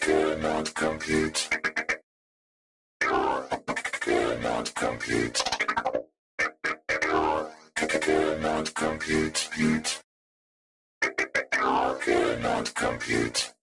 Cannot compute. Cannot compute. Cannot compute. Cannot compute.